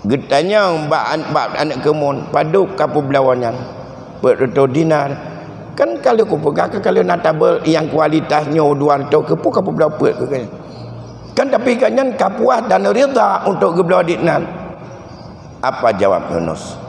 Getanya mbak mbak anak kemun paduk kapu belawannya. Berto dinar. Kan kalau ku pegang kalau nak tabel yang kualitasnya dua ratus ke pun kapu belau ke kan. Kan tapi kanyan kapuah dan rida untuk geblau dinar. Apa jawab Yunus?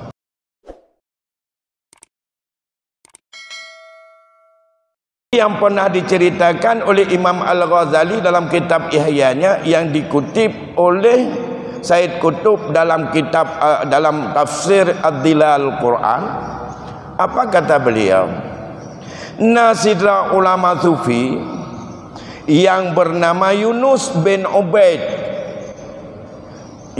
yang pernah diceritakan oleh Imam Al-Ghazali dalam kitab Ihya'nya yang dikutip oleh Said Kutub dalam kitab uh, dalam tafsir Ad-Dilal Quran apa kata beliau? Nasidra ulama sufi yang bernama Yunus bin Ubaid.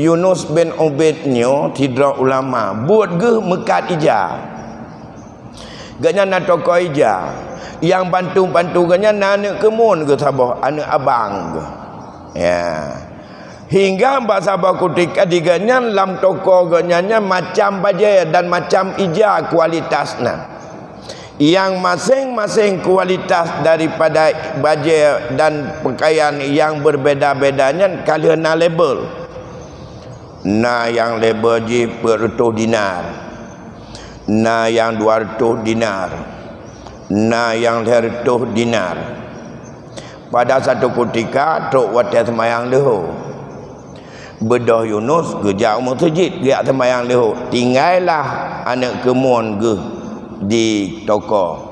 Yunus bin Ubaidnya tidra ulama buat ge mekat ija. Ganya nak tokoh ija. Yang bantu-bantu ganya anak kemun ke sabah anak abang ke. Ya hingga mbak sabah kutika diganya lam toko ganya macam baja dan macam ija kualitasnya. Yang masing-masing kualitas daripada baja dan pakaian yang berbeda-bedanya kalian label. Nah yang label je per dinar. Nah yang 200 dinar. Na yang tertuh dinar. Pada satu ketika tok wate semayang leho bedah Yunus gejak umur sejid dia semayang leho tinggallah anak kemun ge di toko.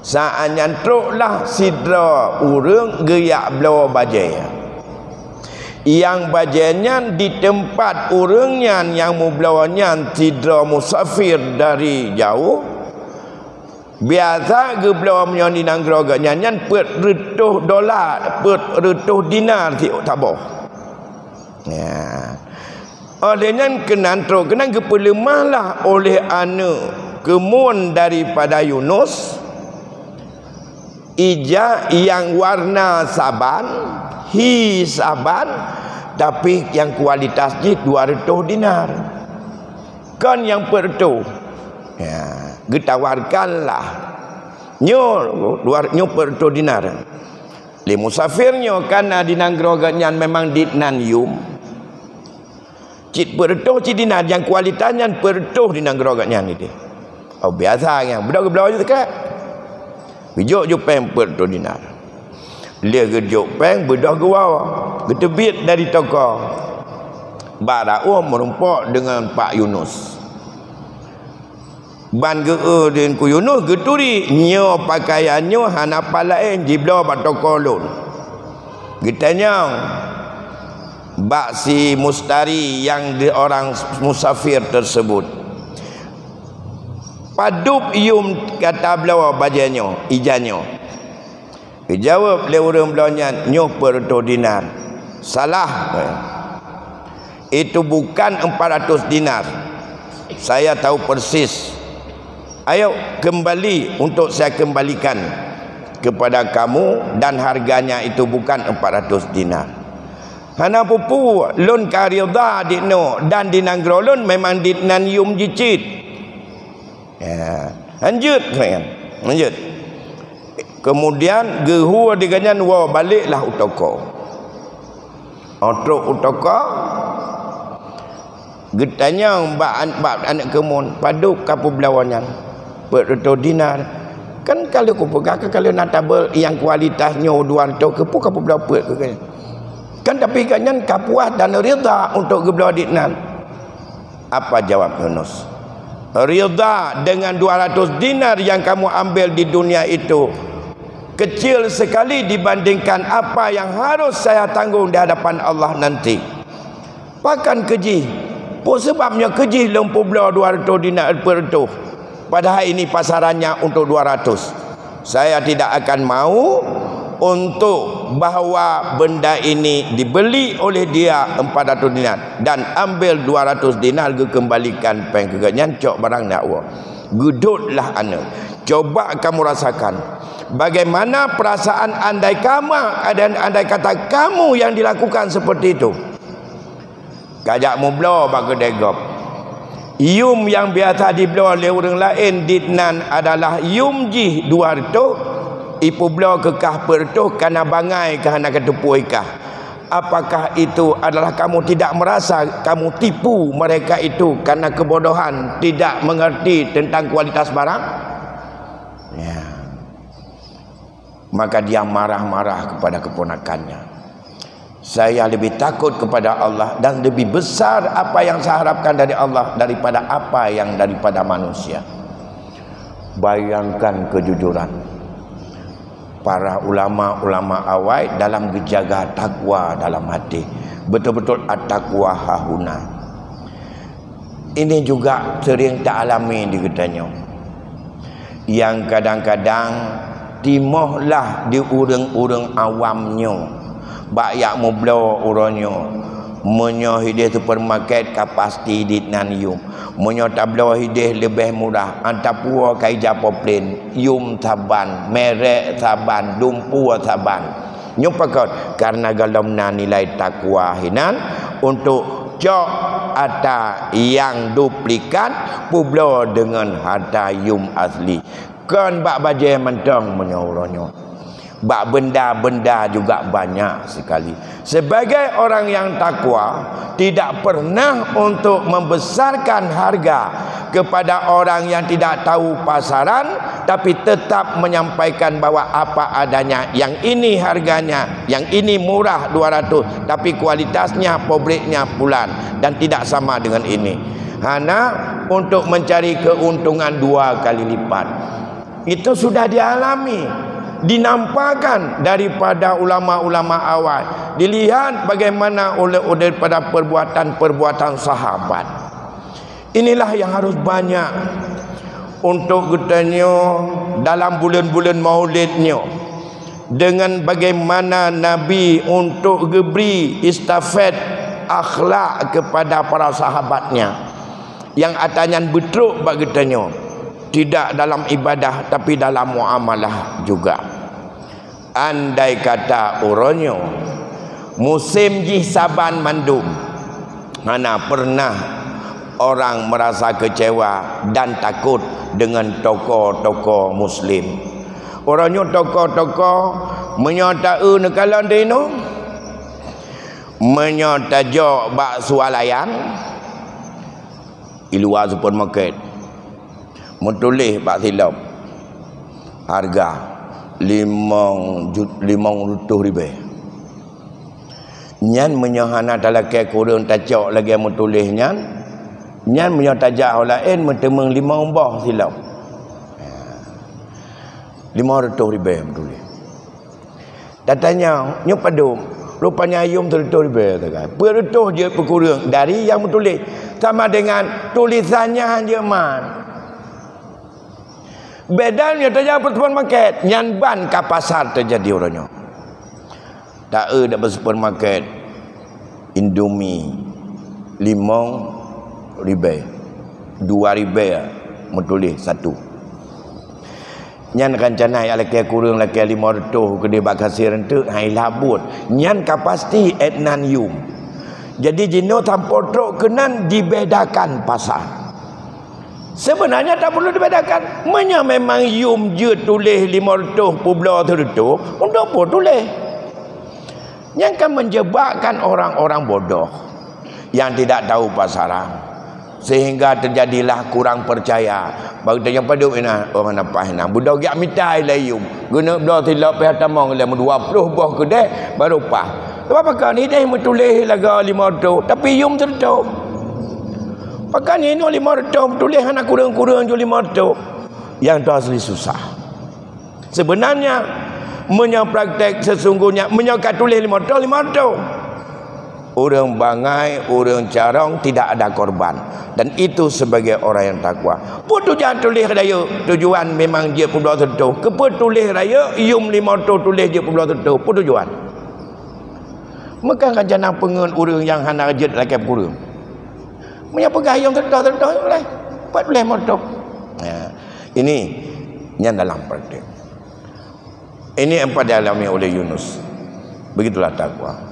Saat nyantruklah sidra urung geyak belawa bajai. Yang bajainya di tempat urungnya yang mu belawanya sidra musafir dari jauh. Biasa ke belau menyoni nang geroga nyanyan dolar pet retuh dinar ti tabah ya. Olehnya kenan tro kenan kepelemahlah oleh anak kemun daripada Yunus ija yang warna saban hi saban tapi yang kualitasnya 200 dinar. Kan yang pertu ya getawarkanlah. Nyo luar nyo per to dinar li musafirnya karena di nanggrogannya memang di nan yum. Cit per to cit dinar yang kualitasnya per to di nanggrogannya ni dia. Oh biasa yang budak geblau je dekat bijok jo peng per to dinar dia gejok peng bedah getebit dari toko. Oh merumpak dengan Pak Yunus ban ge den ku yunus geturi nyo pakaiannya hanapa lain jibla ba tokolon gitanya bak si mustari yang di orang musafir tersebut. Padup yum kata belawa bajanyo ijanyo jawab le urang belanya nyo per dinar. Salah itu bukan 400 dinar. Saya tahu persis ayo kembali untuk saya kembalikan kepada kamu dan harganya itu bukan 400 dinar Hana pupu lon karida dino dan dinanggrolon memang dinan yum jicit. Ya. Lanjut kan. Lanjut. Kemudian gehu diganyan wa baliklah utoko. Otok utoko getanya mbak anak kemun paduk kapu belawanyang berdua dinar. Kan kalau aku pegang kan kalau nak tabel yang kualitasnya dua atau ke pun berapa ke kan? Kan tapi kan kapuah dan rida untuk ke belah dinar apa jawab Yunus? Rida dengan 200 dinar yang kamu ambil di dunia itu kecil sekali dibandingkan apa yang harus saya tanggung di hadapan Allah nanti. Pakan keji. Pun sebabnya keji lempu belah 200 dinar per tuh Padahal ini pasarannya untuk 200. Saya tidak akan mau untuk bahawa benda ini dibeli oleh dia 400 dinar dan ambil 200 dinar ke kembalikan peng ke nyancok barang nak wa. Gudutlah ana. Coba kamu rasakan bagaimana perasaan andai kamu dan andai kata kamu yang dilakukan seperti itu. Kajak mu blow bagi degop. Yum yang biasa dibela oleh orang lain ditnan adalah yum ji dua ratus ipu bela kekah pertuh kerana bangai kerana ketupu ikah. apakah itu adalah kamu tidak merasa kamu tipu mereka itu karena kebodohan tidak mengerti tentang kualitas barang? Ya. Maka dia marah-marah kepada keponakannya saya lebih takut kepada Allah dan lebih besar apa yang saya harapkan dari Allah daripada apa yang daripada manusia. Bayangkan kejujuran. Para ulama-ulama awal dalam menjaga takwa dalam hati. Betul-betul at-taqwa hahuna. Ini juga sering tak alami di kitanya yang kadang-kadang timohlah di urang-urang awamnya bayak mublo uranyo menyo hidih supermarket kapasti di nanium menyo tablo hidih lebih murah anta puo kai japo plane yum taban merek taban dumpu taban nyupakot karena galom na nilai takwa hinan. Untuk cok ada yang duplikat publo dengan harta yum asli. Kan bak bajai mentong menyo Bak benda-benda juga banyak sekali. Sebagai orang yang takwa, tidak pernah untuk membesarkan harga kepada orang yang tidak tahu pasaran, tapi tetap menyampaikan bahawa apa adanya. Yang ini harganya, yang ini murah 200, tapi kualitasnya, pabriknya bulan dan tidak sama dengan ini. Hanya untuk mencari keuntungan dua kali lipat. Itu sudah dialami dinampakkan daripada ulama-ulama awal. Dilihat bagaimana oleh daripada perbuatan-perbuatan sahabat. Inilah yang harus banyak untuk getanya dalam bulan-bulan maulidnya. Dengan bagaimana Nabi untuk geberi istafet akhlak kepada para sahabatnya. Yang atanya betruk bagi getanya tidak dalam ibadah tapi dalam muamalah juga andai kata uronyo musim jih saban mandum. Mana pernah orang merasa kecewa dan takut dengan tokoh-tokoh muslim. Orangnya tokoh-tokoh menyatakan negara dino menyatakan bak sualayan di luar supermarket Menulis Pak Silap Harga Limang Limang rutuh ribu Nyan menyahana dalam kaya kurung tajak lagi yang menulis nyan. Nyan menyah tajak lain Metemeng lima umbah silap Lima rutuh ribu yang menulis Datanya Nyuk padu Rupanya ayam tertutup ribu Perutuh je perkurung Dari yang menulis Sama dengan tulisannya dia man Bedanya terjadi pertemuan market. Nyan ban ke pasar terjadi orangnya. Tak ada dapat supermarket. Indomie. Limau. Ribai. Dua ribai ya. Menulis satu. Nyan rencana yang laki kurang laki lima ratus ke dia bakasir itu. Hai labut. Nyan kapasti etnan yum. Jadi jino tanpa truk kenan dibedakan pasar. Sebenarnya tak perlu dibedakan. Menya memang yum je tulis lima ratus publa tertutup. Untuk apa tulis? Yang akan menjebakkan orang-orang bodoh. Yang tidak tahu pasaran. Sehingga terjadilah kurang percaya. Bagi yang pada ina orang nampak ina. Budak gak mitai lah yum. Guna budak tidak pihak tamang lah. Dua puluh buah kedai baru pah. Apa kan ini menulis lagi lima ratus. Tapi yum tertutup. Pakai ini lima ratus tulis anak kurang-kurang jual lima ratus. Yang tu asli susah. Sebenarnya menyapraktek sesungguhnya menyokat tulis lima ratus lima ratus. Orang bangai, orang carong tidak ada korban. Dan itu sebagai orang yang takwa. Putu jangan tulis raya. Tujuan memang dia pun tertentu. Keput tulis raya, yum lima ratus tulis dia pun tertentu. Putu tujuan. Maka kan jangan pengen orang yang hendak rajit lagi kurang punya pegayung terdah-terdah boleh buat boleh motor ya. ini yang dalam praktik ini yang pada alami oleh Yunus. Begitulah takwa